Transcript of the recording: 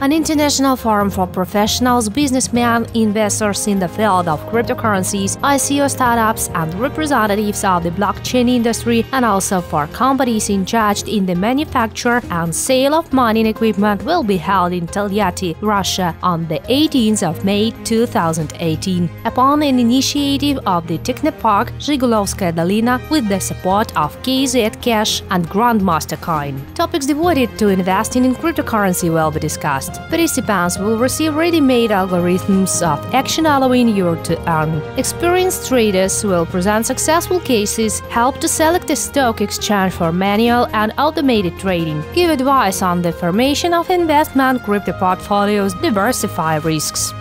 an international forum for professionals, businessmen, investors in the field of cryptocurrencies, ICO startups, and representatives of the blockchain industry, and also for companies engaged in the manufacture and sale of mining equipment will be held in Tolyatti, Russia on the 18th of May 2018, upon an initiative of the Technopark Zhigulevskaya Dolina with the support of KZ Cash and Grandmaster Coin. Topics devoted to investing in cryptocurrency will be discussed. Participants will receive ready-made algorithms of action allowing you to earn. Experienced traders will present successful cases, help to select a stock exchange for manual and automated trading, give advice on the formation of investment crypto portfolios, diversify risks.